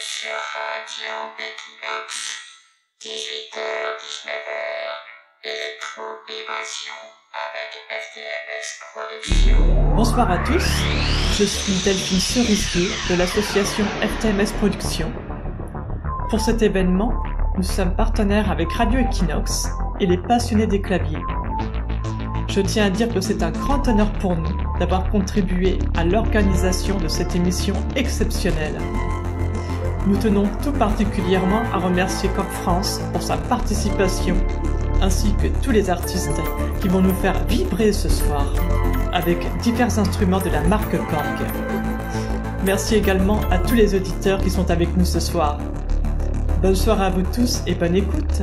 sur Radio Equinox, 18h, 19h, Électro-Évasion avec. Bonsoir à tous, je suis Delphine Cerisier de l'association FTMS Productions. Pour cet événement, nous sommes partenaires avec Radio Equinox et les passionnés des claviers. Je tiens à dire que c'est un grand honneur pour nous d'avoir contribué à l'organisation de cette émission exceptionnelle. Nous tenons tout particulièrement à remercier Cop France pour sa participation, ainsi que tous les artistes qui vont nous faire vibrer ce soir avec divers instruments de la marque Korg. Merci également à tous les auditeurs qui sont avec nous ce soir. Bonne soirée à vous tous et bonne écoute.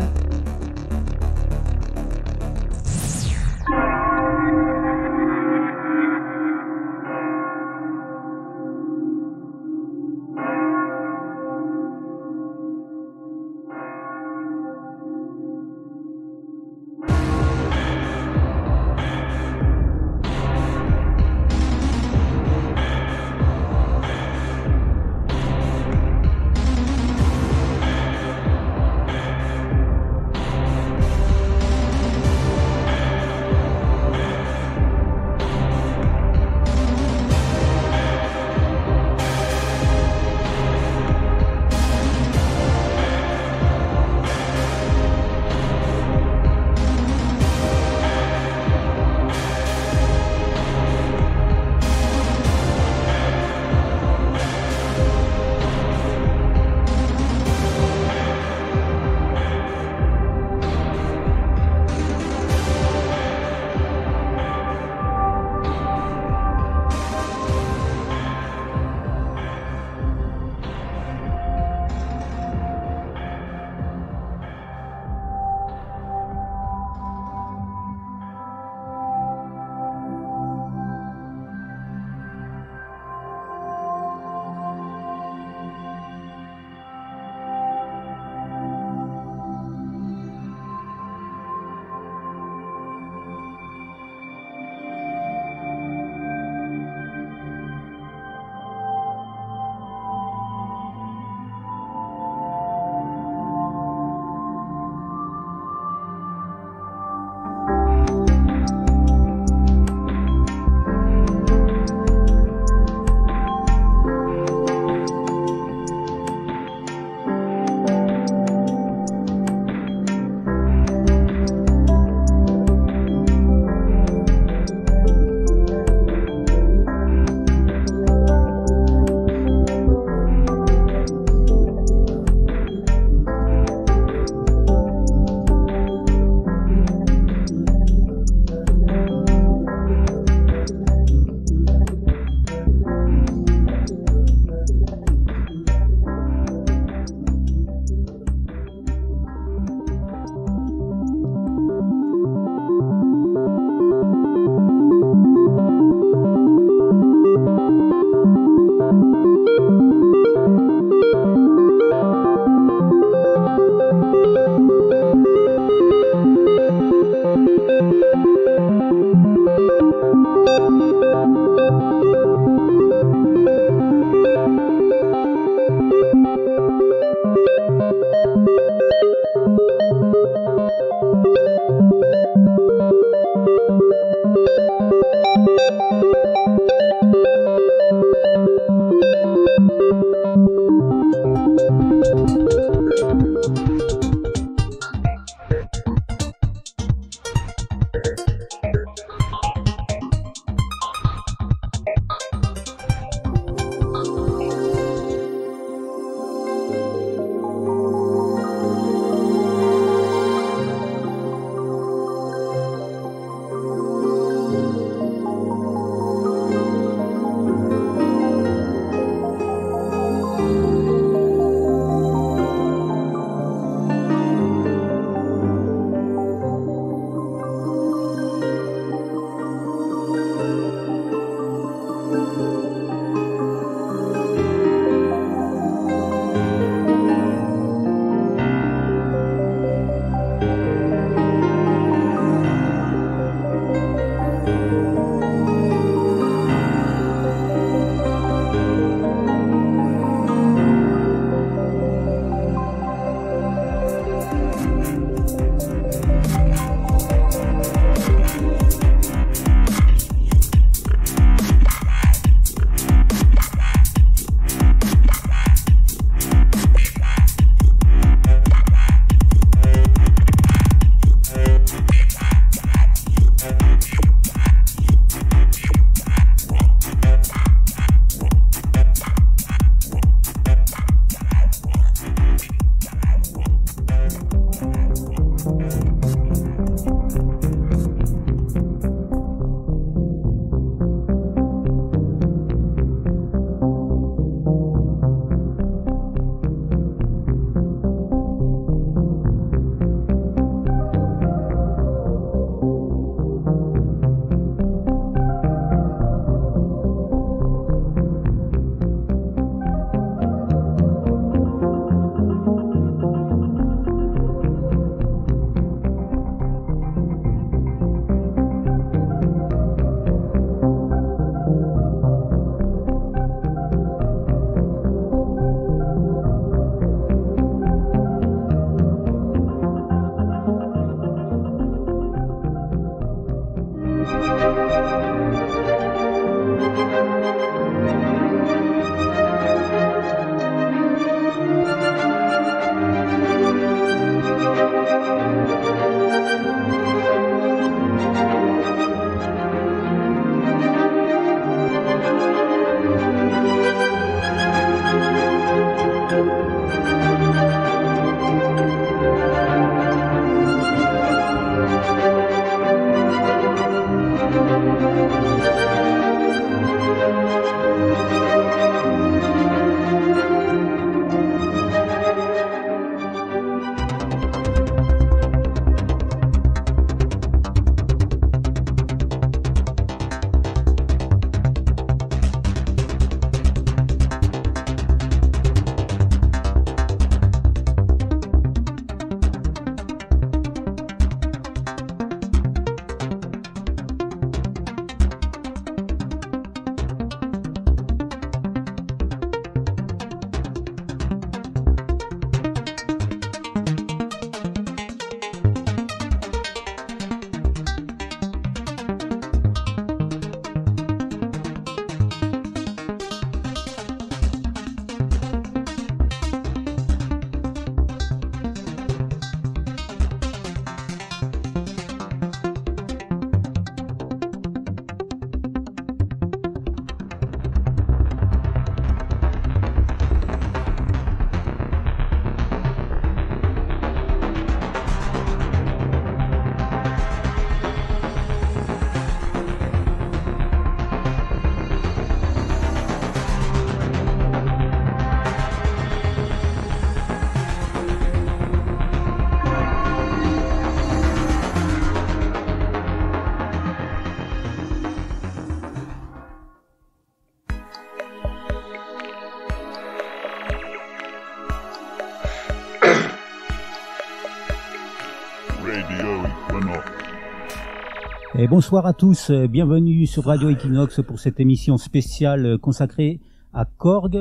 Et bonsoir à tous, bienvenue sur Radio Equinox pour cette émission spéciale consacrée à Korg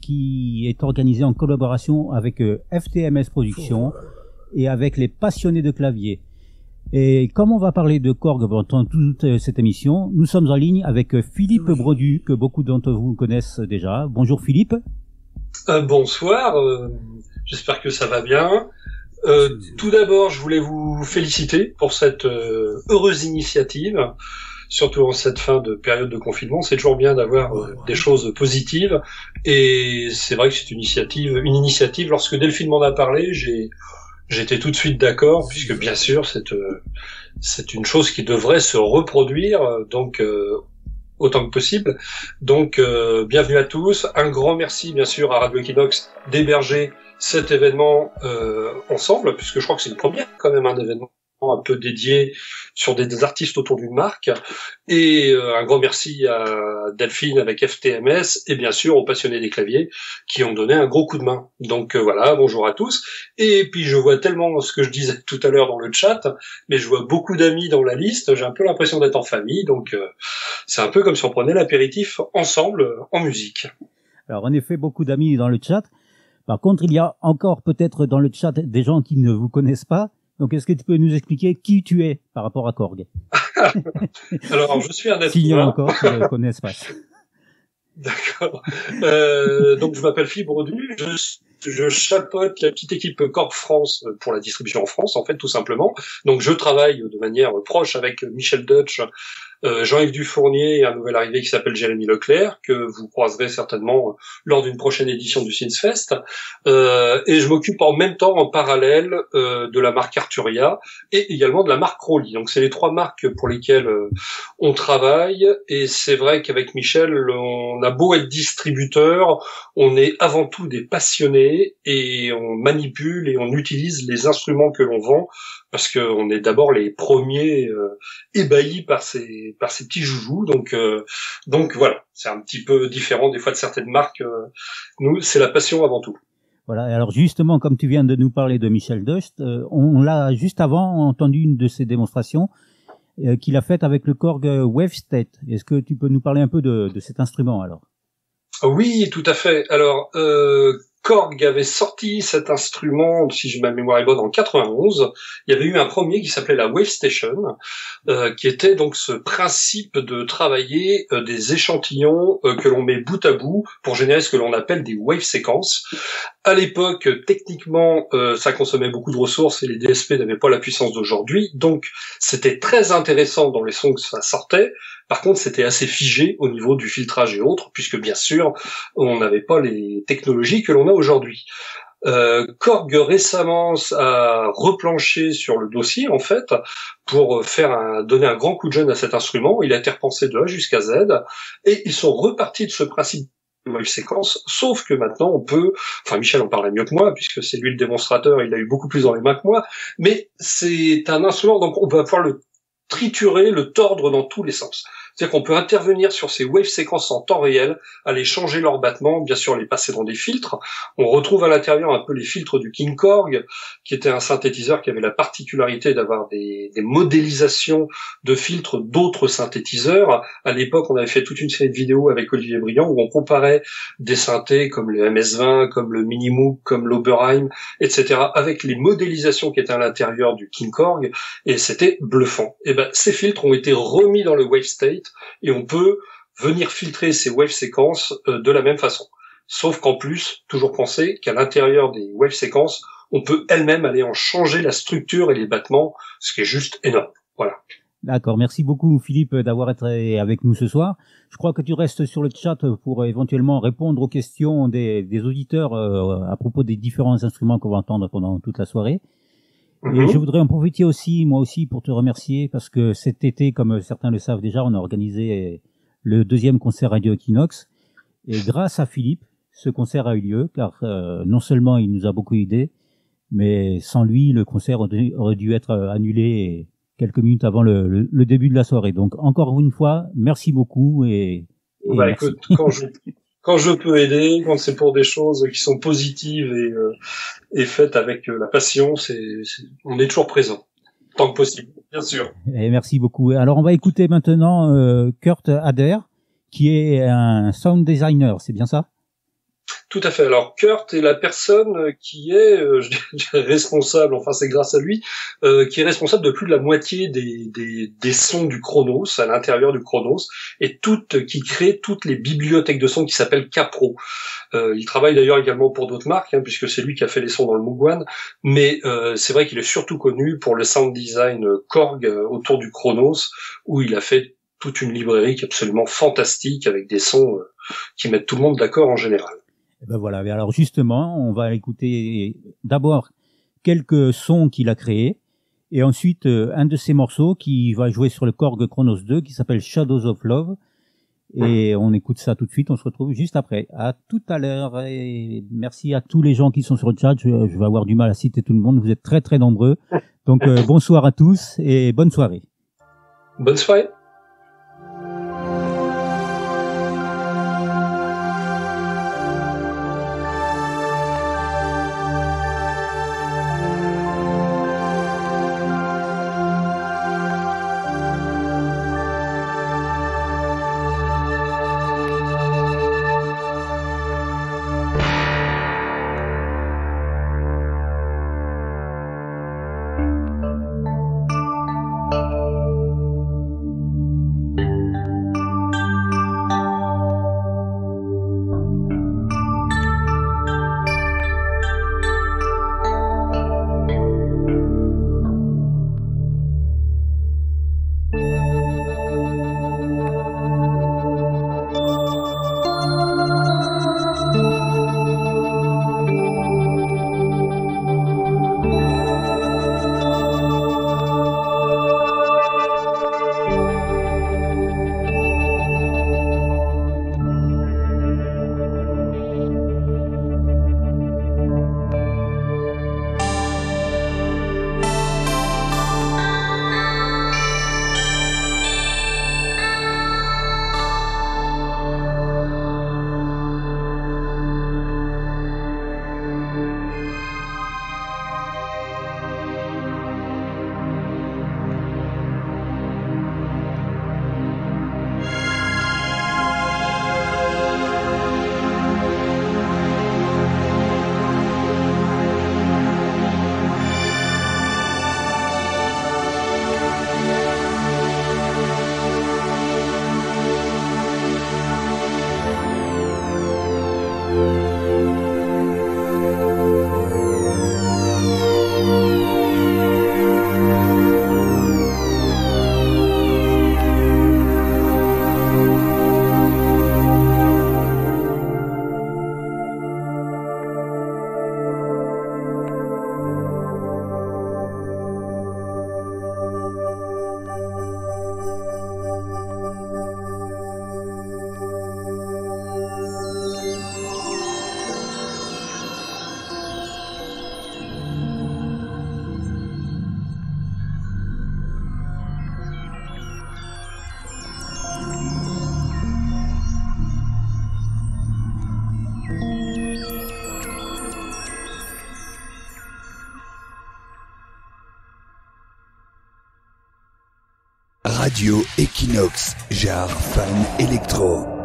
qui est organisée en collaboration avec FTMS Productions et avec les passionnés de clavier. Et comme on va parler de Korg pendant toute cette émission, nous sommes en ligne avec Philippe Brodu, que beaucoup d'entre vous connaissent déjà. Bonjour Philippe. Euh, bonsoir, euh, j'espère que ça va bien. Euh, tout d'abord, je voulais vous féliciter pour cette euh, heureuse initiative, surtout en cette fin de période de confinement. C'est toujours bien d'avoir des choses positives, et c'est vrai que c'est une initiative. Une initiative. Lorsque Delphine m'en a parlé, j'ai j'étais tout de suite d'accord, puisque bien sûr, c'est c'est une chose qui devrait se reproduire. Donc autant que possible. Donc, euh, bienvenue à tous. Un grand merci, bien sûr, à Radio Equinox d'héberger cet événement euh, ensemble, puisque je crois que c'est une première quand même un événement un peu dédié sur des, artistes autour d'une marque. Et euh, un grand merci à Delphine avec FTMS et bien sûr aux passionnés des claviers qui ont donné un gros coup de main. Donc euh, voilà, bonjour à tous. Et puis je vois tellement ce que je disais tout à l'heure dans le chat, mais je vois beaucoup d'amis dans la liste. J'ai un peu l'impression d'être en famille, donc euh, c'est un peu comme si on prenait l'apéritif ensemble en musique. Alors en effet, beaucoup d'amis dans le chat. Par contre, il y a encore peut-être dans le chat des gens qui ne vous connaissent pas. Donc, est-ce que tu peux nous expliquer qui tu es par rapport à Korg Alors, je suis un S'il y en a encore qui ne connaissent pas. D'accord. Euh, donc, je m'appelle Philippe Brodu. Je, je chapeaute la petite équipe Korg France pour la distribution en France, en fait, tout simplement. Donc, je travaille de manière proche avec Michel Dutch, euh, Jean-Yves Dufournier et un nouvel arrivé qui s'appelle Jérémy Leclerc, que vous croiserez certainement lors d'une prochaine édition du Sinsfest. Euh, et je m'occupe en même temps, en parallèle, euh, de la marque Arturia et également de la marque Crowley. Donc c'est les trois marques pour lesquelles euh, on travaille. Et c'est vrai qu'avec Michel, on a beau être distributeur, on est avant tout des passionnés et on manipule et on utilise les instruments que l'on vend parce qu'on est d'abord les premiers euh, ébahis par ces par ces petits joujoux. Donc euh, donc voilà, c'est un petit peu différent des fois de certaines marques. Euh, nous, c'est la passion avant tout. Voilà. Et alors justement, comme tu viens de nous parler de Michel Dust, on l'a juste avant entendu une de ses démonstrations qu'il a faite avec le Korg Wave State. Est-ce que tu peux nous parler un peu de, de cet instrument alors? Oui, tout à fait. Alors Korg avait sorti cet instrument, si je ma mémoire est bonne, en 91. Il y avait eu un premier qui s'appelait la Wave Station, euh, qui était donc ce principe de travailler euh, des échantillons euh, que l'on met bout à bout pour générer ce que l'on appelle des wave séquences. À l'époque, techniquement, ça consommait beaucoup de ressources et les DSP n'avaient pas la puissance d'aujourd'hui, donc c'était très intéressant dans les sons que ça sortait, par contre, c'était assez figé au niveau du filtrage et autres, puisque bien sûr, on n'avait pas les technologies que l'on a aujourd'hui. Euh, Korg récemment a replanché sur le dossier en fait pour faire un, donner un grand coup de jeune à cet instrument. Il a été repensé de A jusqu'à Z et ils sont repartis de ce principe wave séquence, sauf que maintenant on peut, enfin Michel en parlait mieux que moi puisque c'est lui le démonstrateur, il a eu beaucoup plus dans les mains que moi, mais c'est un instrument donc on va pouvoir le triturer, le tordre dans tous les sens. C'est-à-dire qu'on peut intervenir sur ces wave séquences en temps réel, aller changer leur battement, bien sûr les passer dans des filtres. On retrouve à l'intérieur un peu les filtres du King Korg, qui était un synthétiseur qui avait la particularité d'avoir des, des, modélisations de filtres d'autres synthétiseurs. À l'époque, on avait fait toute une série de vidéos avec Olivier Briand où on comparait des synthés comme le MS-20, comme le Minimoog, comme l'Oberheim, etc., avec les modélisations qui étaient à l'intérieur du King Korg, et c'était bluffant. Et ben, ces filtres ont été remis dans le wave state et on peut venir filtrer ces wave séquences euh, de la même façon. Sauf qu'en plus, toujours penser qu'à l'intérieur des wave séquences, on peut elle-même aller en changer la structure et les battements, ce qui est juste énorme. Voilà. D'accord, merci beaucoup Philippe d'avoir été avec nous ce soir. Je crois que tu restes sur le chat pour éventuellement répondre aux questions des, auditeurs euh, à propos des différents instruments qu'on va entendre pendant toute la soirée. Et mhm. je voudrais en profiter aussi, moi aussi, pour te remercier parce que cet été, comme certains le savent déjà, on a organisé le deuxième concert Radio Equinox. Et grâce à Philippe, ce concert a eu lieu car euh, non seulement il nous a beaucoup aidé, mais sans lui, le concert aurait dû être annulé quelques minutes avant le, début de la soirée. Donc encore une fois, merci beaucoup et, bah, Écoute, quand je, quand je peux aider, quand c'est pour des choses qui sont positives et, euh, et faites avec euh, la passion, c'est, on est toujours présent. tant que possible, bien sûr. Merci beaucoup. Alors on va écouter maintenant euh, Kurt Ader, qui est un sound designer, c'est bien ça? Tout à fait. Alors Kurt est la personne qui est euh, responsable, enfin c'est grâce à lui, euh, qui est responsable de plus de la moitié des, sons du Chronos à l'intérieur du Chronos et toute, qui crée toutes les bibliothèques de sons qui s'appellent Capro. Euh, il travaille d'ailleurs également pour d'autres marques, hein, puisque c'est lui qui a fait les sons dans le Mugwan, mais euh, c'est vrai qu'il est surtout connu pour le sound design Korg euh, autour du Chronos, où il a fait toute une librairie qui est absolument fantastique avec des sons euh, qui mettent tout le monde d'accord en général. Et ben voilà. Alors justement, on va écouter d'abord quelques sons qu'il a créés et ensuite euh, un de ses morceaux qui va jouer sur le Korg Chronos 2 qui s'appelle Shadows of Love. Et on écoute ça tout de suite, on se retrouve juste après. À tout à l'heure et merci à tous les gens qui sont sur le chat. Je, vais avoir du mal à citer tout le monde, vous êtes très très nombreux. Donc euh, bonsoir à tous et bonne soirée. Bonne soirée. Radio Equinox, jar fan électro.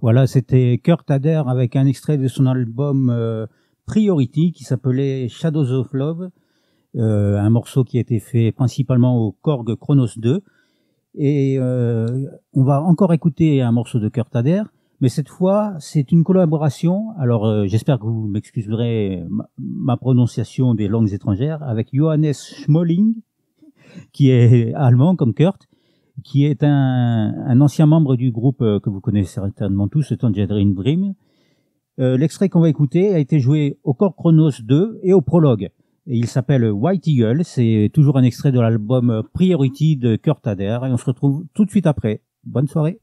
Voilà, c'était Kurt Adair avec un extrait de son album euh, Priority qui s'appelait Shadows of Love, euh, un morceau qui a été fait principalement au Korg Chronos 2. Et euh, on va encore écouter un morceau de Kurt Adair, mais cette fois c'est une collaboration. Alors j'espère que vous m'excuserez ma prononciation des langues étrangères avec Johannes Schmolling, qui est allemand comme Kurt, qui est un, un ancien membre du groupe euh, que vous connaissez certainement tous, Tangerine Dream. Euh, L'extrait qu'on va écouter a été joué au Korg Chronos 2 et au prologue. Et il s'appelle White Eagle. C'est toujours un extrait de l'album Priority de Kurt. Et on se retrouve tout de suite après. Bonne soirée.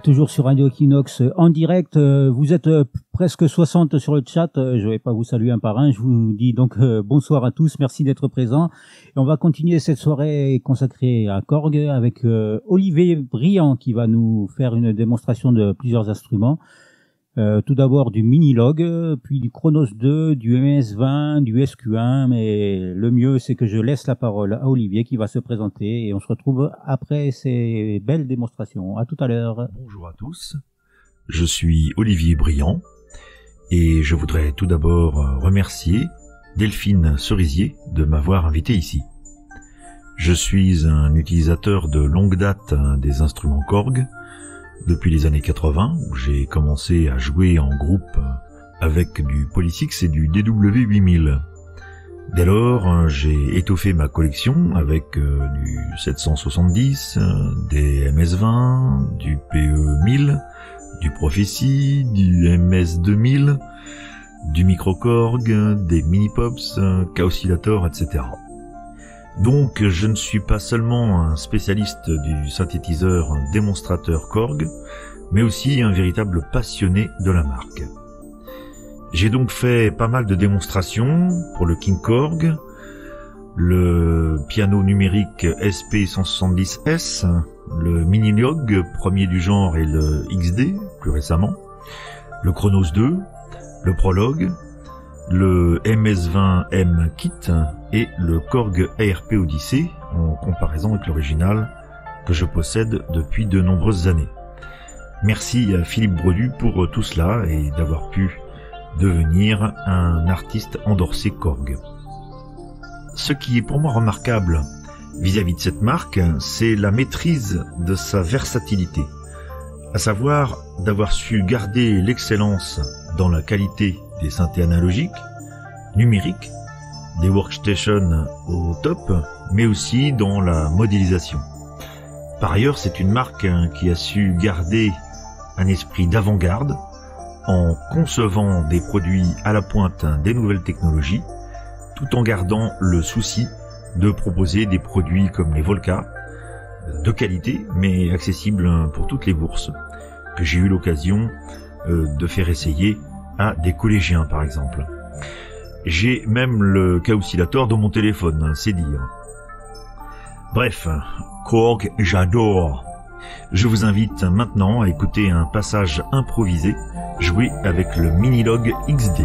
Toujours sur Radio Equinox euh, en direct. euh, Vous êtes euh, presque 60 sur le chat. Je vais pas vous saluer un par un. Je vous dis donc bonsoir à tous. Merci d'être présents. Et on va continuer cette soirée consacrée à Korg avec Olivier Briand qui va nous faire une démonstration de plusieurs instruments. Euh, tout d'abord du Minilog, euh, puis du Chronos 2, du MS20, du SQ1, mais le mieux c'est que je laisse la parole à Olivier qui va se présenter et on se retrouve après ces belles démonstrations. À tout à l'heure. Bonjour à tous, je suis Olivier Briand et je voudrais tout d'abord euh, remercier Delphine Cerisier de m'avoir invité ici. Je suis un utilisateur de longue date euh, des instruments Korg depuis les années 80 où j'ai commencé à jouer en groupe avec du Polysix et du DW8000. Dès lors, euh, j'ai étoffé ma collection avec euh, du 770, euh, des MS-20, du PE-1000, du Prophecy, du MS-2000, du Microkorg, des Mini-Pops, K-Oscillator, etc. Donc, je ne suis pas seulement un spécialiste du synthétiseur démonstrateur Korg, mais aussi un véritable passionné de la marque. J'ai donc fait pas mal de démonstrations pour le King Korg, le piano numérique SP170S, le Minilog, premier du genre, et le XD, plus récemment, le Chronos 2, le Prologue, le MS20M Kit et le Korg ARP Odyssey, en comparaison avec l'original, que je possède depuis de nombreuses années. Merci à Philippe Bredu pour tout cela et d'avoir pu devenir un artiste endorsé Korg. Ce qui est pour moi remarquable vis-à-vis de cette marque, c'est la maîtrise de sa versatilité, à savoir d'avoir su garder l'excellence dans la qualité des synthés analogiques, numériques, des workstations au top, mais aussi dans la modélisation. Par ailleurs, c'est une marque hein, qui a su garder un esprit d'avant-garde en concevant des produits à la pointe des nouvelles technologies, tout en gardant le souci de proposer des produits comme les Volca, de qualité, mais accessibles pour toutes les bourses, que j'ai eu l'occasion euh, de faire essayer à des collégiens par exemple. J'ai même le K-Oscillator dans mon téléphone, c'est dire. Bref, Korg, j'adore. Je vous invite maintenant à écouter un passage improvisé joué avec le Minilog XD.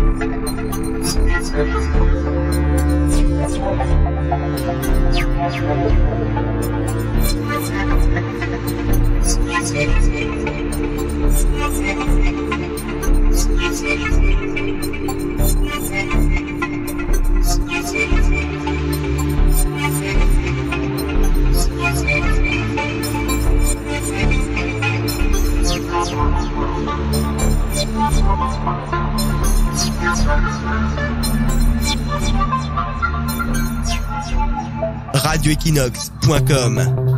radioequinox.com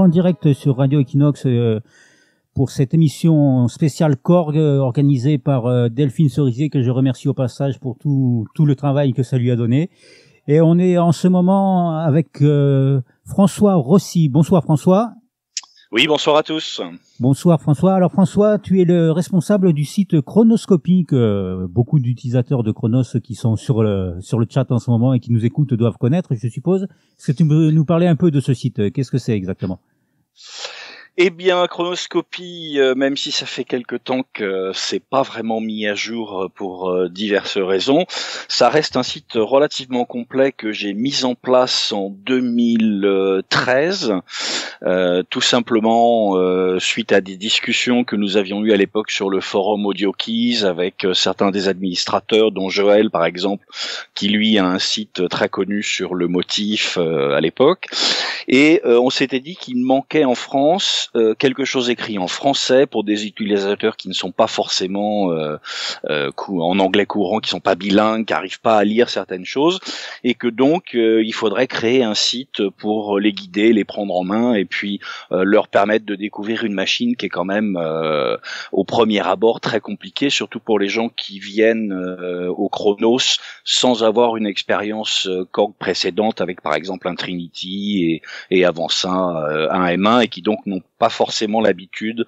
en direct sur Radio Equinox euh, pour cette émission spéciale Korg euh, organisée par euh, Delphine Cerisier que je remercie au passage pour tout, tout le travail que ça lui a donné. Et on est en ce moment avec François Rossi. Bonsoir François. Oui, bonsoir à tous. Bonsoir François. Alors François, tu es le responsable du site Chronoscopie que beaucoup d'utilisateurs de Chronos qui sont sur le, sur le chat en ce moment et qui nous écoutent doivent connaître, je suppose. Est-ce que tu peux nous parler un peu de ce site? Qu'est-ce que c'est exactement? Eh bien, Chronoscopie, euh, même si ça fait quelque temps que c'est pas vraiment mis à jour euh, pour euh, diverses raisons, ça reste un site relativement complet que j'ai mis en place en 2013, euh, tout simplement euh, suite à des discussions que nous avions eues à l'époque sur le forum Audio Keys avec euh, certains des administrateurs, dont Joël par exemple, qui lui a un site très connu sur le motif euh, à l'époque. Et euh, on s'était dit qu'il manquait en France euh, quelque chose écrit en français pour des utilisateurs qui ne sont pas forcément euh, euh, en anglais courant, qui sont pas bilingues, qui n'arrivent pas à lire certaines choses, et que donc euh, il faudrait créer un site pour les guider, les prendre en main, et puis euh, leur permettre de découvrir une machine qui est quand même au premier abord très compliquée, surtout pour les gens qui viennent au Chronos sans avoir une expérience Korg précédente avec par exemple un Trinity et, et avant ça un M1 et qui donc n'ont pas forcément l'habitude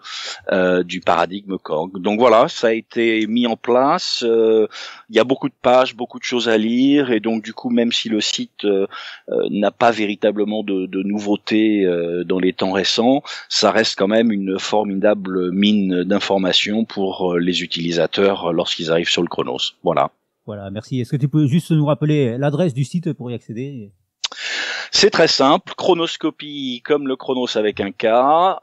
euh, du paradigme Korg. Donc voilà, ça a été mis en place. euh, Il y a beaucoup de pages, beaucoup de choses à lire et donc du coup même si le site euh, euh, n'a pas véritablement de, de nouveautés euh, dans les temps récents, ça reste quand même une formidable mine d'informations pour les utilisateurs lorsqu'ils arrivent sur le Chronos. Voilà. Voilà, merci. Est-ce que tu peux juste nous rappeler l'adresse du site pour y accéder? C'est très simple, chronoscopie comme le chronos avec un K,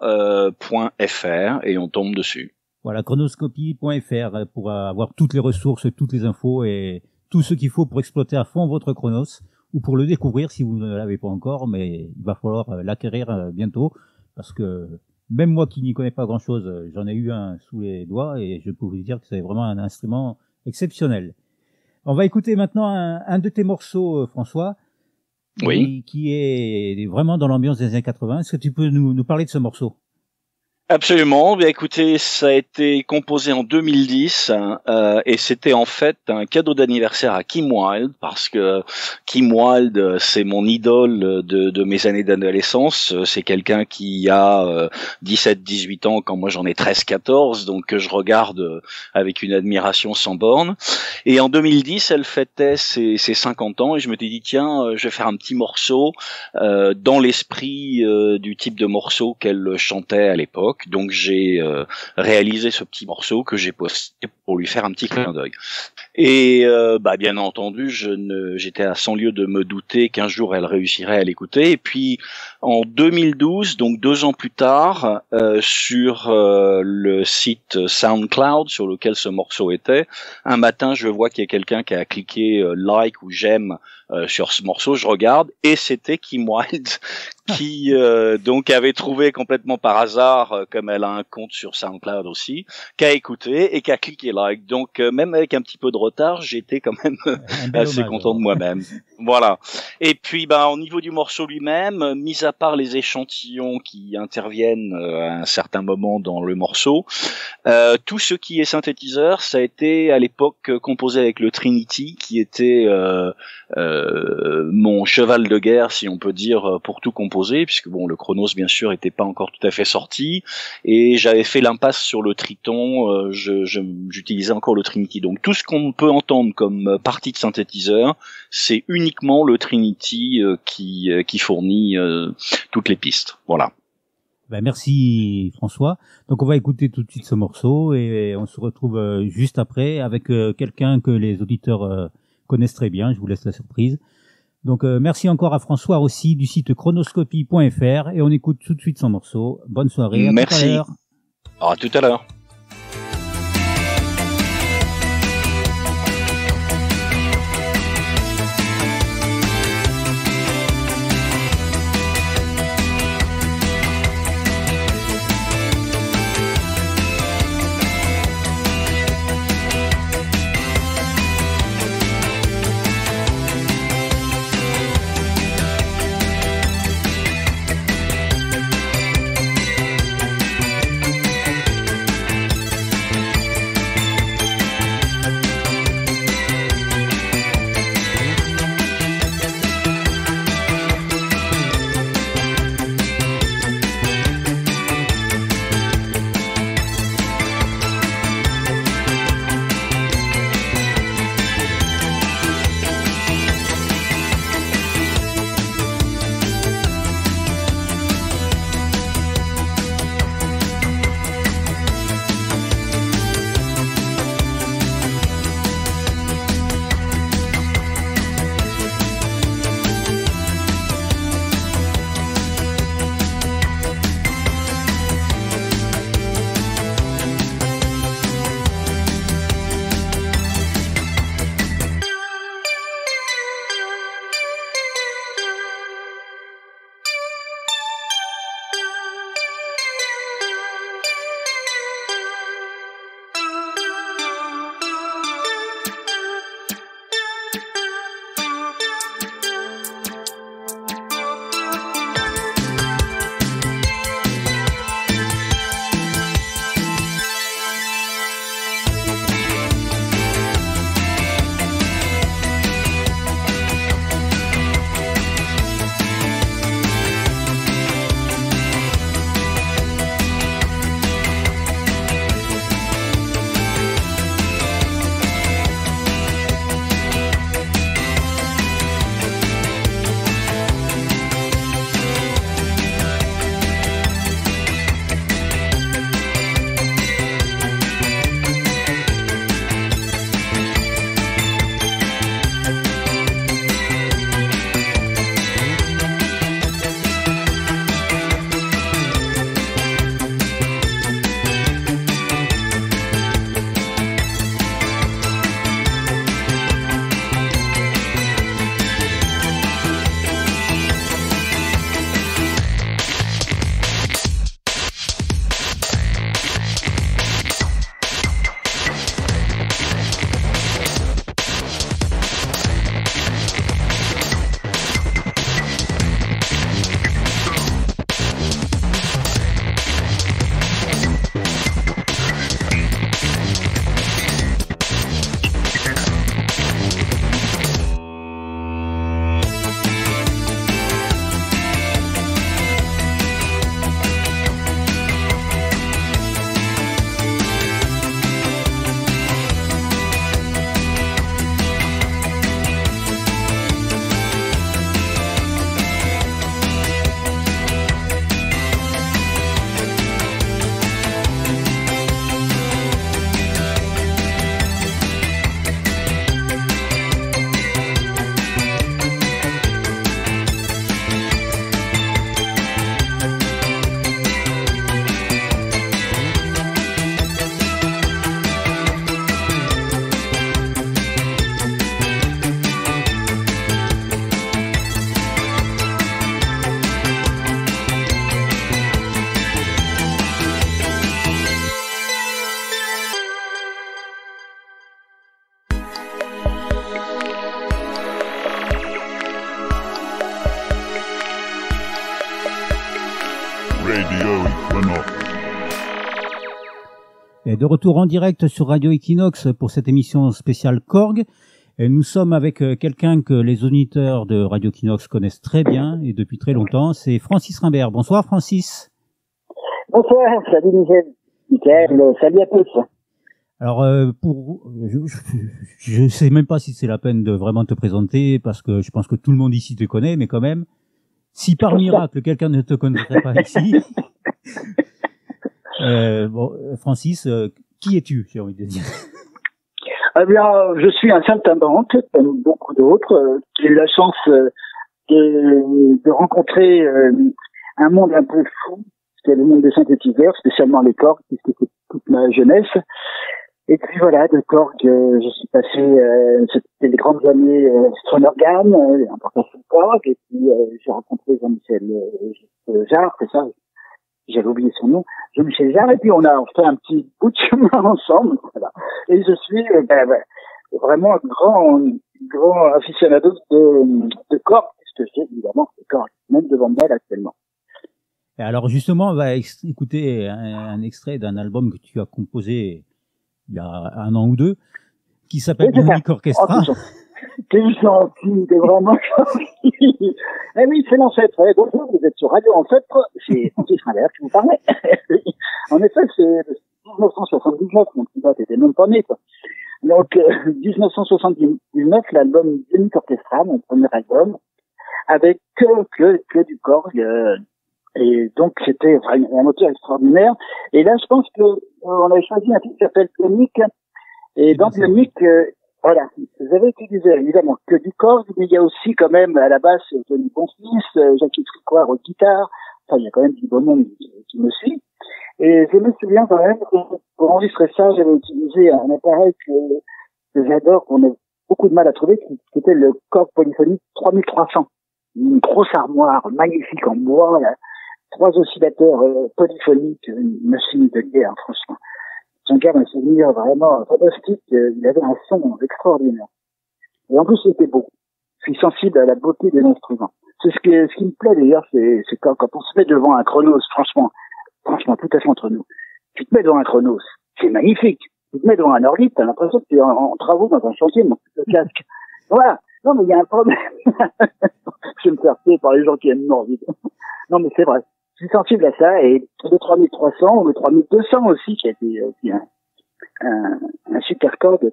euh, .fr et on tombe dessus. Voilà, chronoscopie.fr pour avoir toutes les ressources, toutes les infos et tout ce qu'il faut pour exploiter à fond votre Chronos ou pour le découvrir si vous ne l'avez pas encore, mais il va falloir euh, l'acquérir euh, bientôt parce que même moi qui n'y connais pas grand chose, j'en ai eu un sous les doigts et je peux vous dire que c'est vraiment un instrument exceptionnel. On va écouter maintenant un, de tes morceaux, euh, François, Oui. qui, est vraiment dans l'ambiance des années 80. Est-ce que tu peux nous, nous parler de ce morceau? Absolument. Bien écoutez, ça a été composé en 2010 hein, euh, et c'était en fait un cadeau d'anniversaire à Kim Wilde parce que Kim Wilde, c'est mon idole de, de mes années d'adolescence. C'est quelqu'un qui a euh, 17-18 ans quand moi j'en ai 13-14, donc que je regarde avec une admiration sans borne. Et en 2010, elle fêtait ses, ses 50 ans et je me suis dit tiens, euh, je vais faire un petit morceau euh, dans l'esprit euh, du type de morceau qu'elle chantait à l'époque. Donc j'ai euh, réalisé ce petit morceau que j'ai posté pour lui faire un petit clin d'œil. Et euh, bah, bien entendu, je ne, j'étais à 100 lieues de me douter qu'un jour elle réussirait à l'écouter. Et puis en 2012, donc deux ans plus tard, euh, sur euh, le site SoundCloud sur lequel ce morceau était, un matin, je vois qu'il y a quelqu'un qui a cliqué euh, like ou j'aime euh, sur ce morceau. Je regarde et c'était Kim Wilde qui euh, donc avait trouvé complètement par hasard, comme elle a un compte sur SoundCloud aussi, qui a écouté et qui a cliqué like. Donc euh, même avec un petit peu de retard, j'étais quand même assez hommage. content de moi-même. Voilà. Et puis, ben, au niveau du morceau lui-même, mis à part les échantillons qui interviennent euh, à un certain moment dans le morceau, euh, tout ce qui est synthétiseur, ça a été à l'époque composé avec le Trinity, qui était euh, euh, mon cheval de guerre, si on peut dire, pour tout composer, puisque bon, le Chronos, bien sûr, était pas encore tout à fait sorti, et j'avais fait l'impasse sur le Triton, euh, je- je- j'utilisais encore le Trinity. Donc tout ce qu'on peut entendre comme partie de synthétiseur, c'est uniquement le Trinity euh, qui, euh, qui fournit euh, toutes les pistes. Voilà. Ben, merci François. Donc on va écouter tout de suite ce morceau et on se retrouve juste après avec quelqu'un que les auditeurs connaissent très bien. Je vous laisse la surprise. Donc merci encore à François aussi du site chronoscopie.fr et on écoute tout de suite son morceau. Bonne soirée. À Tout Merci. à l'heure. Alors à tout à l'heure. De retour en direct sur Radio Equinox pour cette émission spéciale Korg. Et nous sommes avec euh, quelqu'un que les auditeurs de Radio Equinox connaissent très bien et depuis très longtemps. C'est Francis Rimbert. Bonsoir Francis. Bonsoir, salut Michel. Michael, euh, salut à tous. Alors euh, pour je, je sais même pas si c'est la peine de vraiment te présenter parce que je pense que tout le monde ici te connaît, mais quand même, si par miracle quelqu'un ne te connaîtrait pas ici, euh, bon, Francis, euh, qui es-tu J'ai envie de dire. Eh bien, je suis un saltimbanque, comme beaucoup d'autres, euh, qui ai eu la chance euh, de, de rencontrer euh, un monde un peu fou, c'est le monde des synthétiseurs, spécialement les cordes, puisque c'est toute ma jeunesse. Et puis voilà, de euh, je suis passé, euh, c'était les grandes années euh, Stronorgan, euh, importation Korg, et puis euh, j'ai rencontré Jean-Michel Jarre, c'est ça, j'avais oublié son nom, Jean-Michel Jarre, et puis on a fait un petit bout de chemin ensemble, voilà. Et je suis euh, ben, ben, vraiment un grand, grand aficionado de, de Korg, puisque j'ai évidemment des Korg, même devant moi là, actuellement. Et alors justement, on va écouter un, un extrait d'un album que tu as composé il y a un an ou deux, qui s'appelle. Bionic Orchestra. Oh, T'es gentil, t'es vraiment gentil. Eh oui, c'est l'ancêtre. Eh, bonjour, vous êtes sur Radio Ancêtre, c'est Francis Rimbert qui vous parlait. en effet, c'est 1979, mon petit pote était même pas né, quoi. Donc, euh, 1979, l'album Bionic Orchestra, mon premier album, avec que, que, que du Korg, euh, et donc c'était enfin, un moteur extraordinaire. Et là, je pense que euh, on avait choisi un titre qui s'appelle Bionic, et dans. Bionic, voilà, vous avez utilisé évidemment que du Korg, mais il y a aussi quand même à la basse Tony Bonsmith, euh, Jacques Tricoire aux guitares, enfin il y a quand même du bon monde qui, me suit. Et je me souviens quand même que pour enregistrer ça, j'avais utilisé un appareil que, j'adore, qu'on a beaucoup de mal à trouver, qui, était le Korg Polyphonique 3300. Une grosse armoire magnifique en bois, là, trois oscillateurs euh, polyphoniques, une machine de guerre, franchement. J'en garde un souvenir vraiment fantastique. euh, Il avait un son extraordinaire. Et en plus, c'était beau. Je suis sensible à la beauté des instruments. C'est ce, que, ce qui me plaît d'ailleurs, c'est c'est quand, quand on se met devant un chronos, franchement, franchement, tout à fait entre nous. Tu te mets devant un chronos, c'est magnifique. Tu te mets devant un orbite, t'as l'impression que tu es en, en travaux dans un chantier, mon le casque. Voilà. Non, mais il y a un problème. je vais me faire tuer par les gens qui aiment l'orbite. non, mais c'est vrai. Je suis sensible à ça et le 3300 ou le 3200 aussi, qui a été euh, aussi un, un, un super code,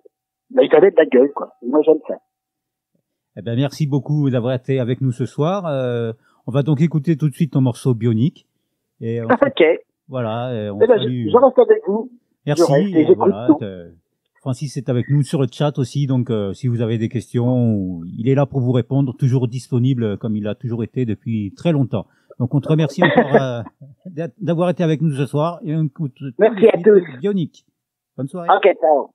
bah, il avait de la gueule, quoi. Moi, j'aime ça. Eh ben, merci beaucoup d'avoir été avec nous ce soir. Euh, on va donc écouter tout de suite ton morceau Bionic. Et on, Ah, ok. voilà, et on Eh ben, je, salue- je reste avec vous. Merci. et voilà, te- Francis est avec nous sur le chat aussi, donc euh, si vous avez des questions, il est là pour vous répondre, toujours disponible comme il a toujours été depuis très longtemps. Donc on te remercie encore euh, d'a- d'avoir été avec nous ce soir et on écoute Merci à tous. Bionic. Bonne soirée. Ok, ciao.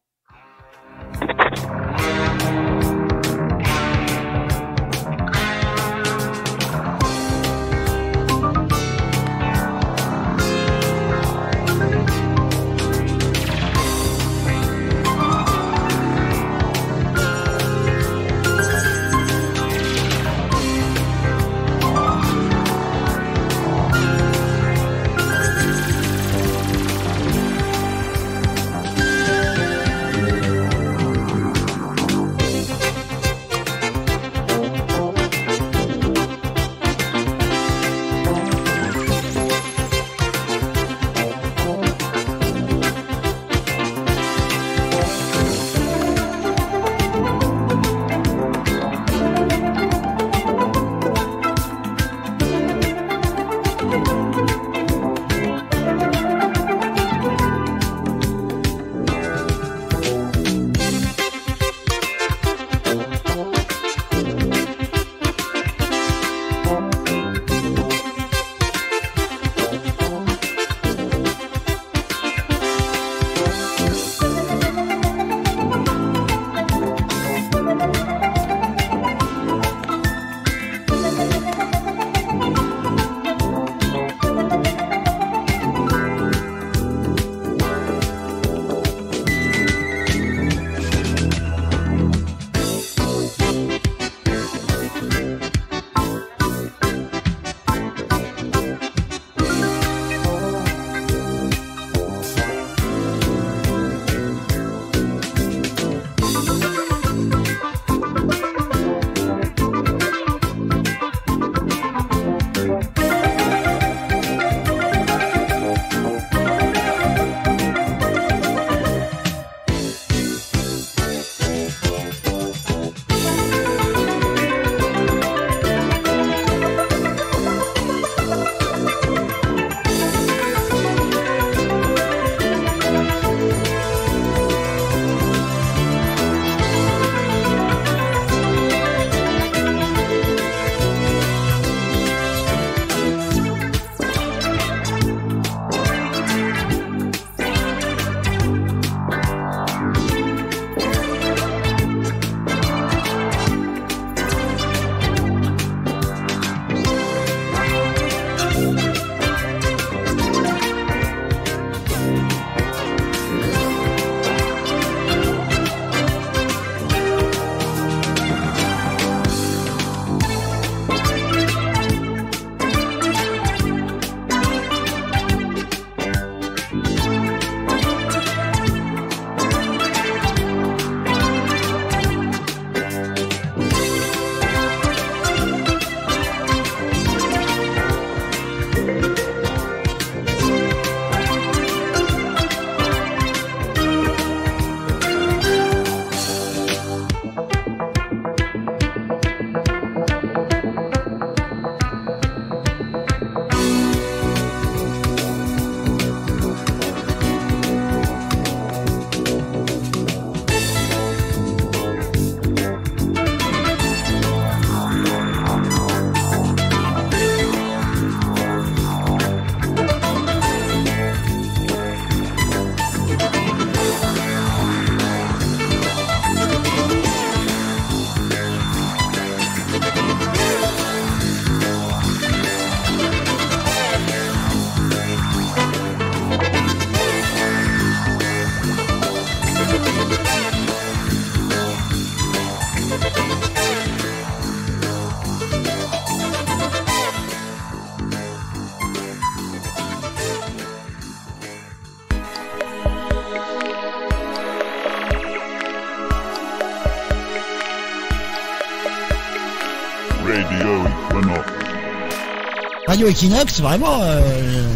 Radio Equinox, vraiment, euh,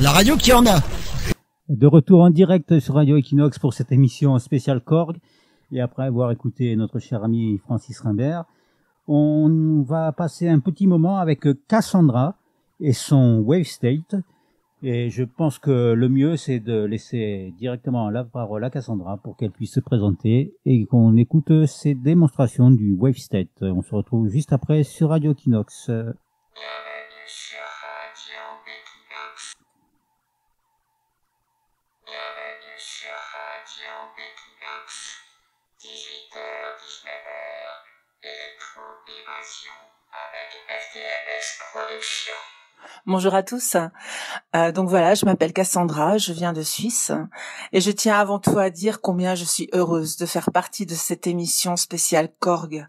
la radio qui en a. De retour en direct sur Radio Equinox pour cette émission spéciale Korg. Et après avoir écouté notre cher ami Francis Rimbert, on va passer un petit moment avec Cassandra et son Wave State. Et je pense que le mieux, c'est de laisser directement la parole à Cassandra pour qu'elle puisse se présenter et qu'on écoute ses démonstrations du Wave State. On se retrouve juste après sur Radio Equinox. Bonjour à tous. Euh, donc voilà, je m'appelle Cassandra, je viens de Suisse et je tiens avant tout à dire combien je suis heureuse de faire partie de cette émission spéciale Korg.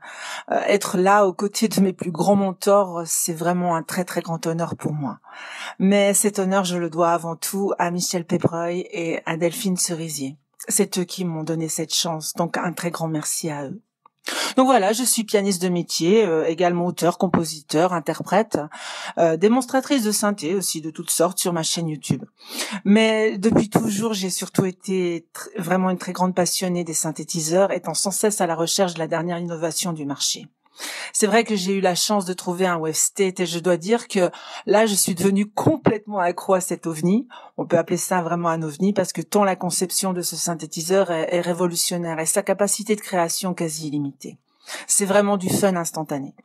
Euh, être là aux côtés de mes plus grands mentors, c'est vraiment un très très grand honneur pour moi. Mais cet honneur, je le dois avant tout à Michel Pébreuil et à Delphine Cerisier. C'est eux qui m'ont donné cette chance, donc un très grand merci à eux. Donc voilà, je suis pianiste de métier, euh, également auteur, compositeur, interprète, euh, démonstratrice de synthé aussi de toutes sortes sur ma chaîne YouTube. Mais depuis toujours, j'ai surtout été vraiment une très grande passionnée des synthétiseurs, étant sans cesse à la recherche de la dernière innovation du marché. C'est vrai que j'ai eu la chance de trouver un wave et je dois dire que là, je suis devenue complètement accro à cet ovni. On peut appeler ça vraiment un ovni parce que tant la conception de ce synthétiseur est, révolutionnaire et sa capacité de création quasi illimitée. C'est vraiment du fun instantané.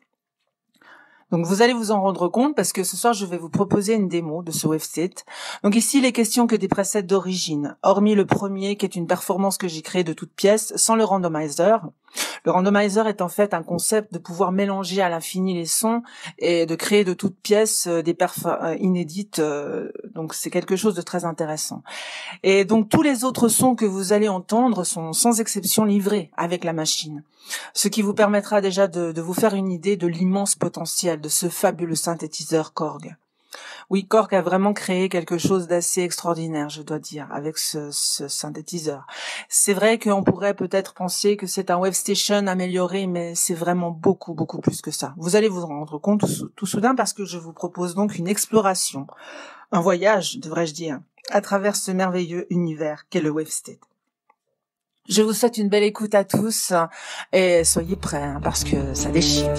Donc vous allez vous en rendre compte parce que ce soir je vais vous proposer une démo de ce website. Donc ici les questions que des presets d'origine, hormis le premier qui est une performance que j'ai créée de toutes pièces sans le randomizer. Le randomizer est en fait un concept de pouvoir mélanger à l'infini les sons et de créer de toutes pièces euh, des perfs euh, inédites. euh, Donc c'est quelque chose de très intéressant. Et donc tous les autres sons que vous allez entendre sont sans exception livrés avec la machine ce qui vous permettra déjà de, de vous faire une idée de l'immense potentiel de ce fabuleux synthétiseur Korg. Oui, Korg a vraiment créé quelque chose d'assez extraordinaire, je dois dire, avec ce, ce synthétiseur. C'est vrai qu'on pourrait peut-être penser que c'est un wave station amélioré, mais c'est vraiment beaucoup, beaucoup plus que ça. Vous allez vous en rendre compte tout, sou- tout soudain parce que je vous propose donc une exploration, un voyage, devrais-je dire, à travers ce merveilleux univers qu'est le wave state. Je vous souhaite une belle écoute à tous et soyez prêts hein, parce que ça déchire.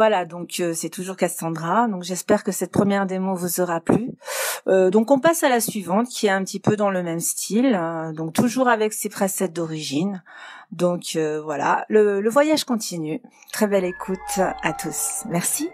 Voilà, donc euh, c'est toujours Cassandra. Donc j'espère que cette première démo vous aura plu. Euh, donc on passe à la suivante qui est un petit peu dans le même style, hein. donc toujours avec ses presets d'origine. Donc voilà, le, le voyage continue. Très belle écoute à tous. Merci.